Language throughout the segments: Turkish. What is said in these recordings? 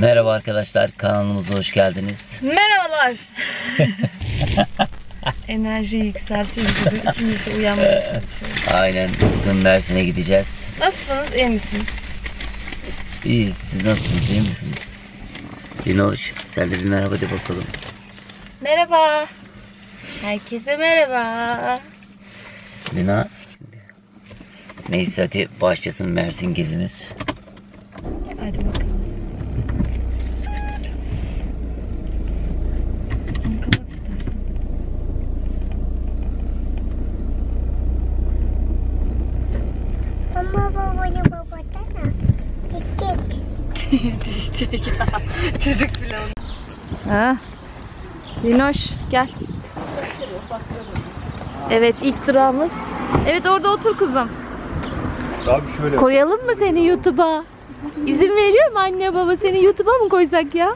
Merhaba arkadaşlar kanalımıza hoş geldiniz. Merhabalar. Enerjiyi yükseltiyoruz gibi ikimiz de uyanmaya çalışıyoruz. Aynen bugün Mersin'e gideceğiz. Nasılsınız? İyi misiniz? İyiyiz siz nasılsınız iyi misiniz? Dinoş sen de bir merhaba de bakalım. Merhaba. Herkese merhaba. Lina. Neyse hadi başlasın Mersin gezimiz. Hadi bakalım. Çocuk bile Ha. Linoş gel. Evet ilk durağımız. Evet orada otur kuzum. Abi şöyle. Koyalım mı seni YouTube'a? İzin veriyor mu anne baba seni YouTube'a mı koysak ya?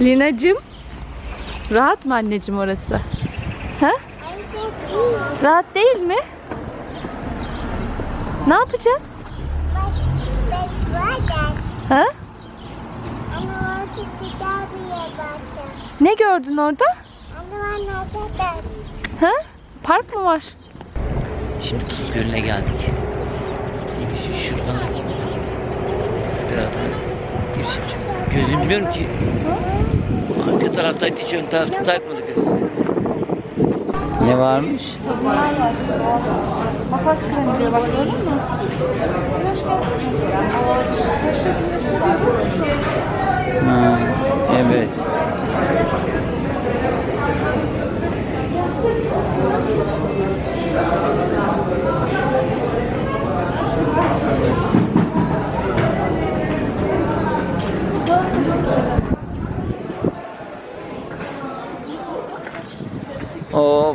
Linacım. Rahat mı anneciğim orası? Ha? Rahat değil mi? Ne yapacağız? Ha? Ama gitti daha bir yer baktı. Ne gördün orada? Ama. Ha? Park mı var? Şimdi Tuz Gölü'ne geldik. Şu- Şuradan birazdan giriş yapacağız. Gözüm bilmiyorum ki. Arka taraftaydı hiç ön tarafta takmadık göz. Ne varmış? Masaj kremi diyor bak gördün mü? Ha, evet.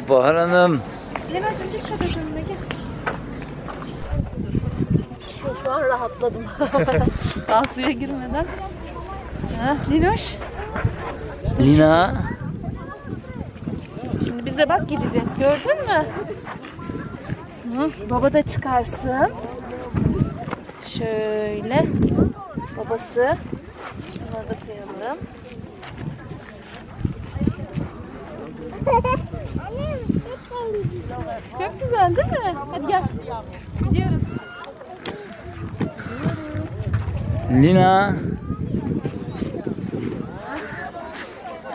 Bahar Hanım. Lena'cığım dikkat et önüne gel. Şu, şu an rahatladım. Daha suya girmeden. Ha, Linoş. Lina. Şimdi biz de bak gideceğiz. Gördün mü? Hı, baba da çıkarsın. Şöyle. Babası. Şunları da koyalım. Annem dikkat. Çok güzel değil mi? Hadi gel. Gidiyoruz. Lina.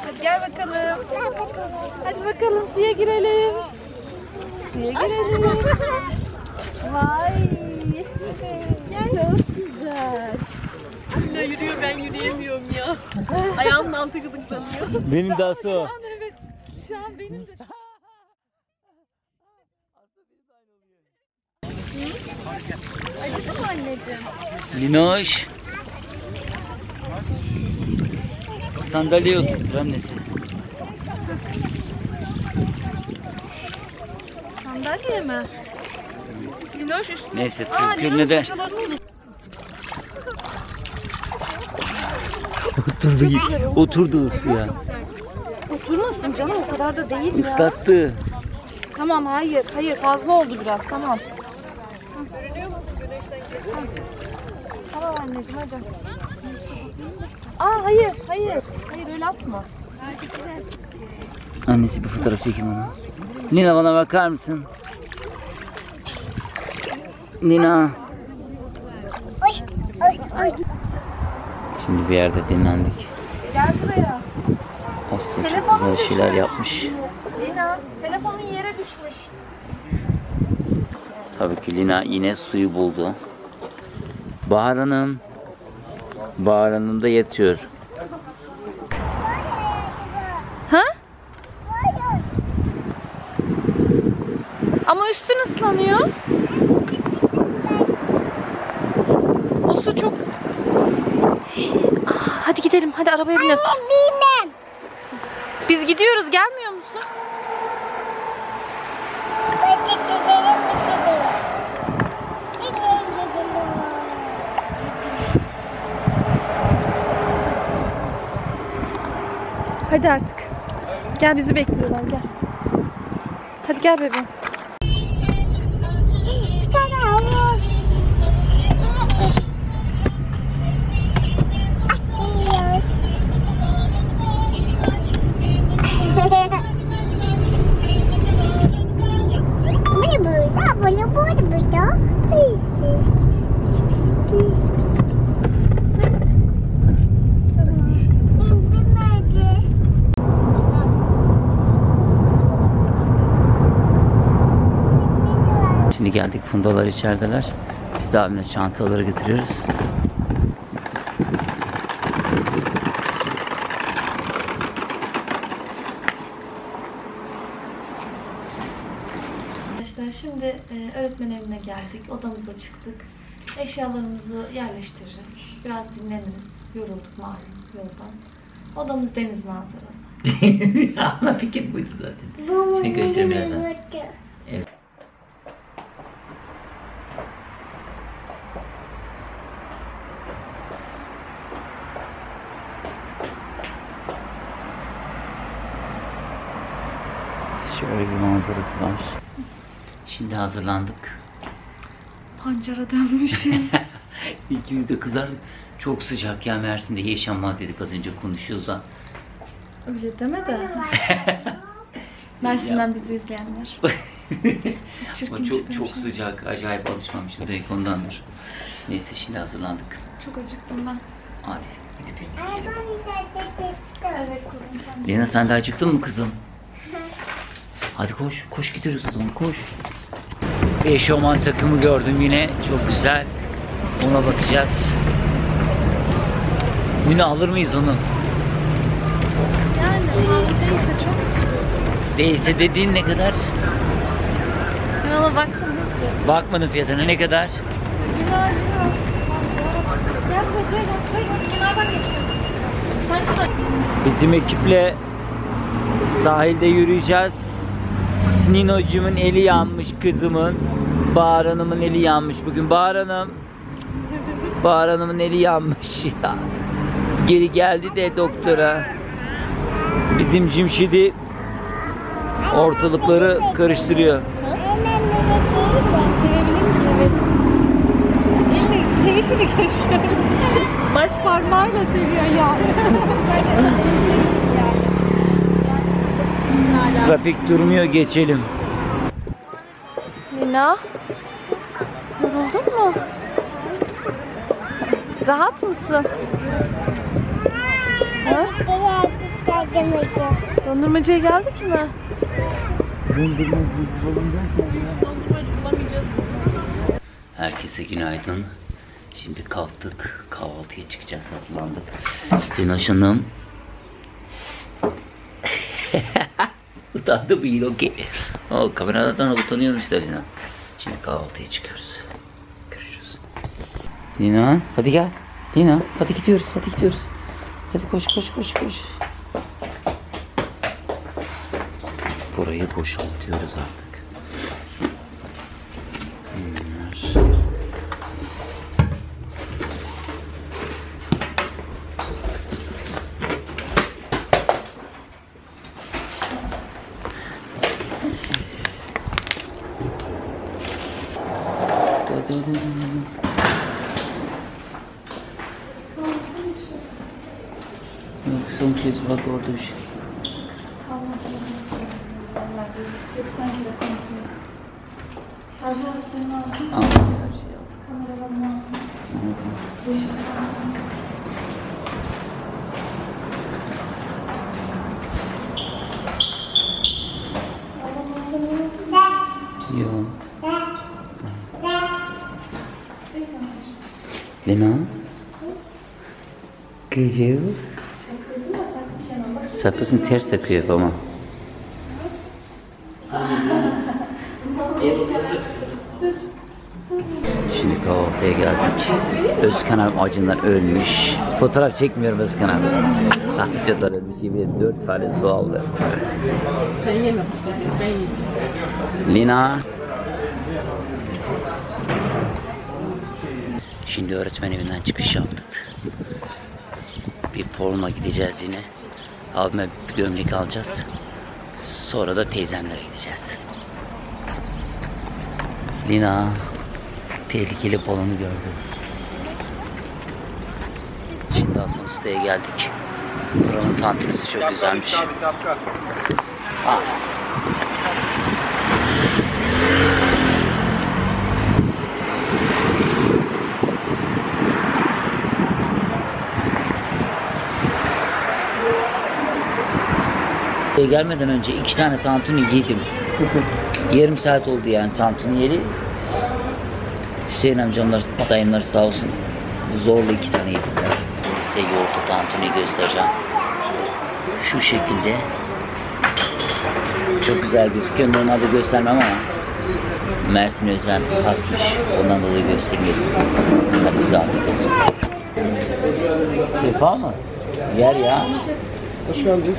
Hadi gel bakalım. Hadi bakalım suya girelim. Suya girelim. Vay. Çok güzel. Anne yürüyor ben yürüyemiyorum ya. Ayağımın altı gıdıklanıyor. Benim daha su. An benim de. Acıdı mı anneciğim? Linoş. Sandalyeye oturtur annesi. Sandalye mi? Linoş üstüne. Neyse Aa, Linoş de oturdu, oturdu suya. Oturmasın canım o kadar da değil ya. Islattı. Tamam hayır hayır fazla oldu biraz tamam. Tamam anneciğim hadi. Aa hayır hayır. Hayır öyle atma. Annesi bir fotoğraf çekeyim ona. Nina bana bakar mısın? Nina. Oy, oy, oy. Şimdi bir yerde dinlendik. Gel buraya. Aslı çok güzel şeyler düşmüş. yapmış. Lina telefonun yere düşmüş. Tabii ki Lina yine suyu buldu. Bahar Hanım. Bahar Hanım da yatıyor. Ha? Ama üstün ıslanıyor. O su çok... Ah, Hadi gidelim. Hadi arabaya biniyoruz. Bilmem. Biz gidiyoruz. Gelmiyor musun? Hadi artık. Gel bizi bekliyorlar gel. Hadi gel bebeğim. Geldik. Fundalar içerideler. Biz de abimle çantaları götürüyoruz. Arkadaşlar şimdi e, öğretmen evine geldik. Odamıza çıktık. Eşyalarımızı yerleştiririz. Biraz dinleniriz. Yorulduk malum yoldan. Odamız deniz manzaralı. Ana fikir buydu zaten. Bu Seni göstereyim birazdan. Şöyle bir manzarası var. Şimdi hazırlandık. Pancara dönmüşüm. İkimiz de kızardık. Çok sıcak ya Mersin'de yaşanmaz dedik az önce konuşuyoruz da. Öyle deme de. Mersin'den bizi izleyenler. Ama çok çok sıcak. Acayip alışmamışız belki ondandır. Neyse şimdi hazırlandık. Çok acıktım ben. Hadi gidip yemek yiyelim. Evet kuzum. Lena sen de acıktın mı kızım? Hadi koş. Koş gidiyoruz o zaman koş. Bir eşofman takımı gördüm yine. Çok güzel. Ona bakacağız. Mine alır mıyız onu? Yani değilse çok. Değilse dediğin ne kadar? Sen ona baktın mı? Bakmadım fiyatına ne kadar? Bizim ekiple sahilde yürüyeceğiz. Ninocumun eli yanmış kızımın. Bahar Hanım'ın eli yanmış bugün. Bahar Hanım. Bahar Hanım'ın eli yanmış ya. Geri geldi de doktora. Bizim Cimşidi ortalıkları karıştırıyor. Sevebilirsin evet. Elini sevişirik şöyle. Baş parmağıyla seviyor ya. Trafik durmuyor geçelim. Lina. Yoruldun mu? Rahat mısın? Ha? Dondurmacıya geldik mi? Herkese günaydın. Şimdi kalktık. Kahvaltıya çıkacağız. Hazırlandık. Linoş Hanım. Utandı mı yine okey. O kameradan utanıyorum işte Lina. Şimdi kahvaltıya çıkıyoruz. Görüşürüz. Lina hadi gel. Lina hadi gidiyoruz hadi gidiyoruz. Hadi koş koş koş koş. Burayı boşaltıyoruz artık. Bak orada bir şey. Vallahi 180 kilo komple. Şarj aletlerini aldım. Al. Kameralarını aldım. Yeşil. Lena? Kızım. Sakızını ters takıyor ama. Şimdi kahvaltıya geldik. Özkan abi acından ölmüş. Fotoğraf çekmiyorum Özkan abi. Acından ölmüş gibi dört tane su aldı. Sen yeme. Ben yiyeceğim. Lina. Şimdi öğretmen evinden çıkış yaptık. Bir forma gideceğiz yine. Abime bir gömlek alacağız. Sonra da teyzemlere gideceğiz. Lina tehlikeli balonu gördü. Şimdi Hasan Usta'ya geldik. Buranın tantunisi çok güzelmiş. Ah. Buraya gelmeden önce iki tane tantuni yedim. Yarım saat oldu yani tantuni yeri. Hüseyin amcamlar, dayımlar sağ olsun. Zorla iki tane yediler. Size yoğurtlu tantuni göstereceğim. Şu şekilde. Çok güzel gözüküyor. Normalde göstermem ama Mersin Özen hasmış. Ondan dolayı göstermedim. Hadi afiyet olsun. Sefa mı? Yer ya. Hoş geldiniz.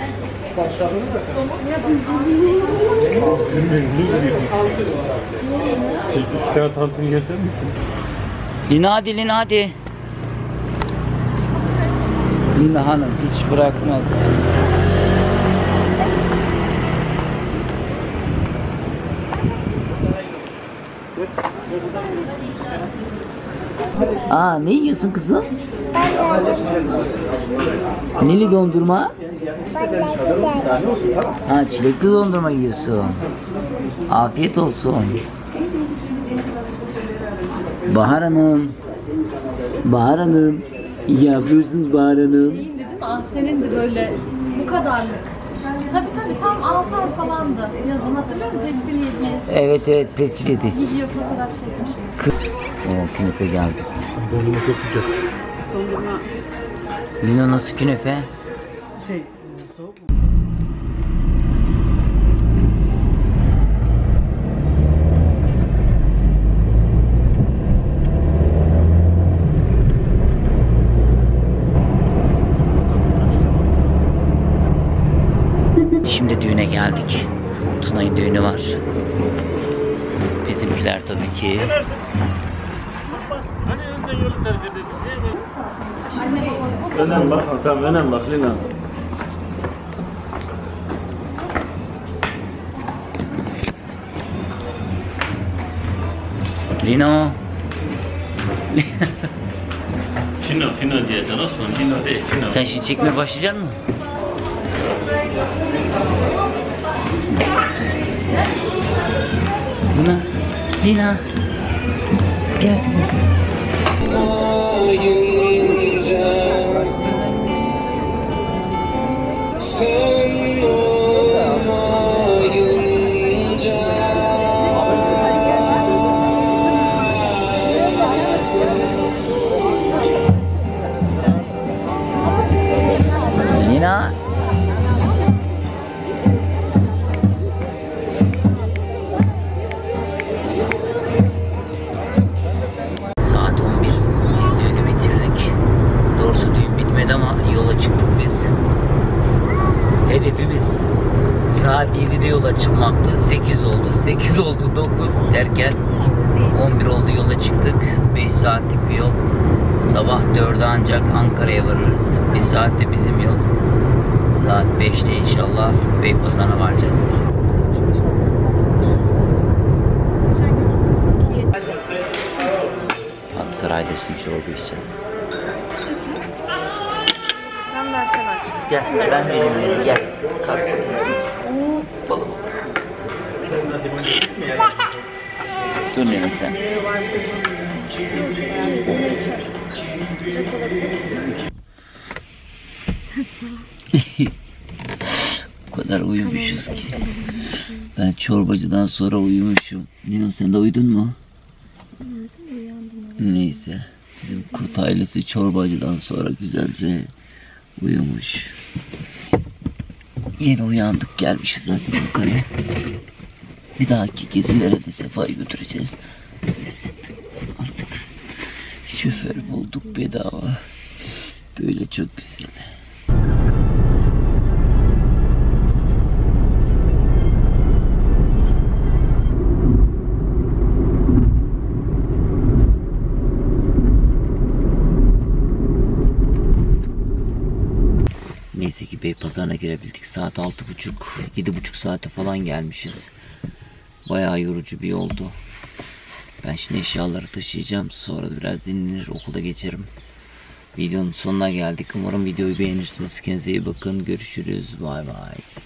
İki tane tantuni getirir misin? Lina hadi Lina hadi. Lina hanım hiç bırakmaz. Aa ne yiyorsun kızım? Neli dondurma? Ha çilekli dondurma yiyorsun. Afiyet olsun. Bahar Hanım. Bahar Hanım. İyi yapıyorsunuz Bahar Hanım. Dedim ah senin de böyle bu kadarlık. Tabii tabii tam 6 ay falandı yazın hatırlıyor musun? Pestil yediği Evet evet pestil yedi. video fotoğraf çekmiştik. O künefe geldi. Dondurma çok güzel. Lina nasıl künefe? Şimdi düğüne geldik. Tuna'nın düğünü var. Bizimkiler tabii ki. Önem bak, tamam önem bak Lina. Lino. Fino, fino diyeceksin Osman, fino değil, fino. Sen şimdi çekmeye başlayacaksın mı? Lina. Lina. Gel kızım. Lina. Saat 7'de yola çıkmaktı. 8 oldu. 8 oldu 9 derken 11 oldu yola çıktık. 5 saatlik bir yol. Sabah 4'de ancak Ankara'ya varırız. Bir saatte bizim yol. Saat 5'te inşallah Beypazarı'na varacağız. Aksaray'da şimdi çorba içeceğiz. Sen versene. Gel ben vereyim gel. Kalk. Dur Lina sen. o kadar uyumuşuz ki. Ben çorbacıdan sonra uyumuşum. Nino sen de uyudun mu? Neyse. Bizim kurt ailesi çorbacıdan sonra güzelce uyumuş. Yeni uyandık gelmişiz zaten yukarı. Bir dahaki gezilere de Sefa'yı götüreceğiz. Artık şoför bulduk bedava. Böyle çok güzel. Neyse ki Beypazarı'na girebildik. Saat altı buçuk, yedi buçuk saate falan gelmişiz. Bayağı yorucu bir yoldu. Ben şimdi eşyaları taşıyacağım. Sonra biraz dinlenir okula geçerim. Videonun sonuna geldik. Umarım videoyu beğenirsiniz. Kendinize iyi bakın. Görüşürüz. Bay bay.